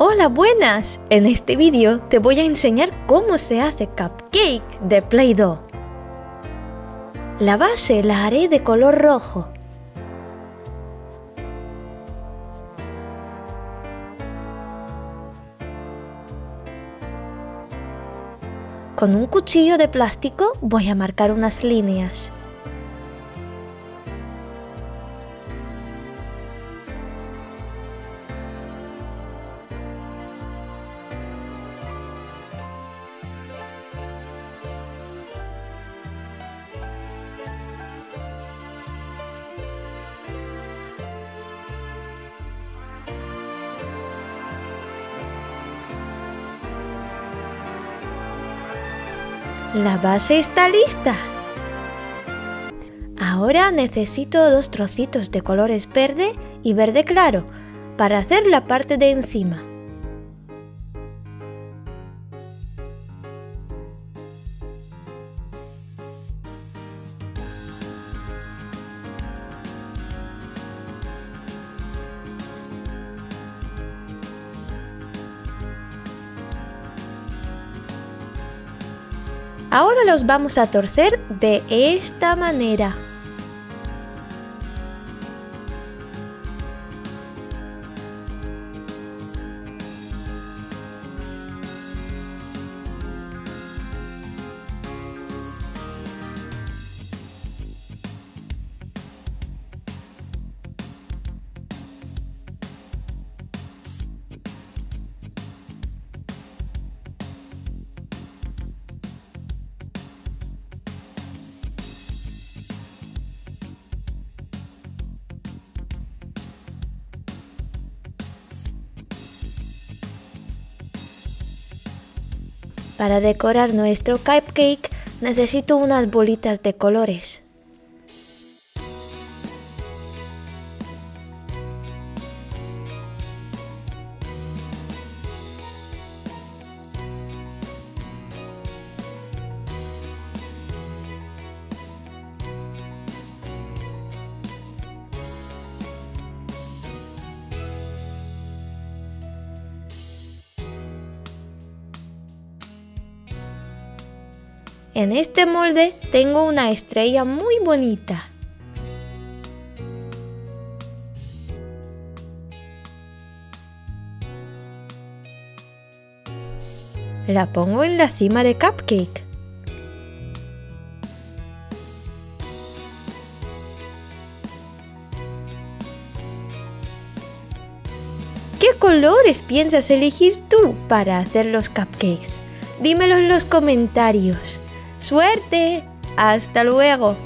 Hola, buenas. En este vídeo te voy a enseñar cómo se hace cupcake de Play-Doh. La base la haré de color rojo. Con un cuchillo de plástico voy a marcar unas líneas. La base está lista. Ahora necesito dos trocitos de colores verde y verde claro para hacer la parte de encima. Ahora los vamos a torcer de esta manera. Para decorar nuestro cupcake necesito unas bolitas de colores. En este molde tengo una estrella muy bonita. La pongo en la cima de cupcake. ¿Qué colores piensas elegir tú para hacer los cupcakes? Dímelo en los comentarios. ¡Suerte! ¡Hasta luego!